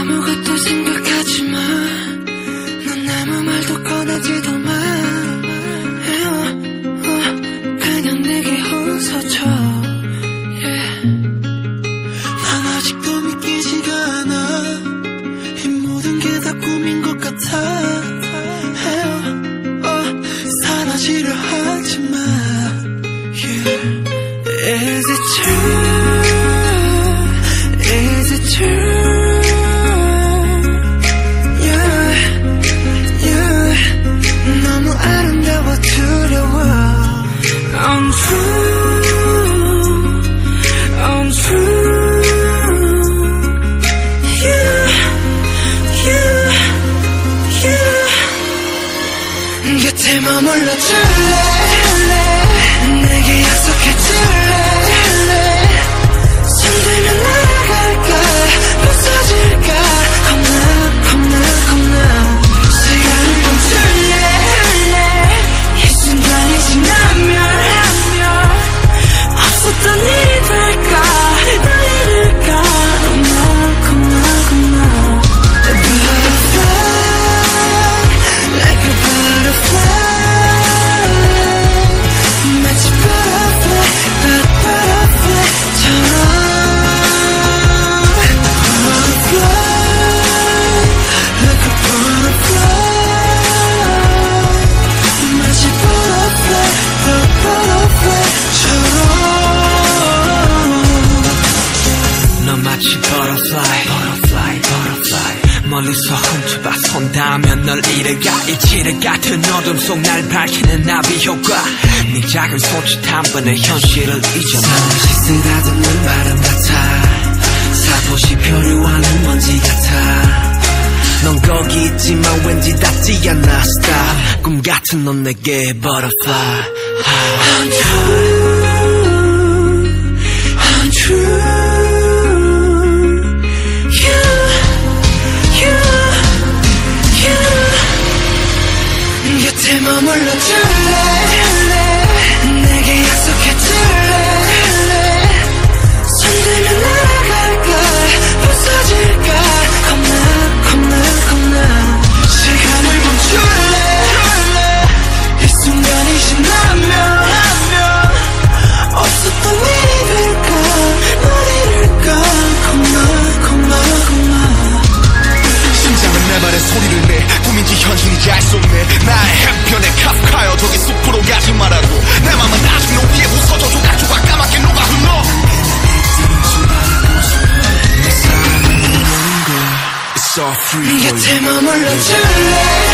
아무것도 생각하지 마. 넌 아무 말도 꺼내지도 마. 어, 그냥 내게 웃어줘. 난 아직도 믿기지가 않아 이 모든 게 다 꿈인 것 같아 어, 사라지려 하지 마. Is it true? 머물러 줄래? Butterfly, butterfly, butterfly. 멀리서 훔쳐봐 손닿으면 널 잃어가. 일치를 같은 어둠 속 날 밝히는 나비 효과. 네 작은 손짓 한 번에 현실을 잊어놔 쓰다듬는 바람 같아. 사포시 표류하는 먼지 같아. 넌 거기 있지만 왠지 닿지 않아 Stop 꿈 같은 넌 내게 butterfly. Untrue. All free you 곁에 머물러 줄래?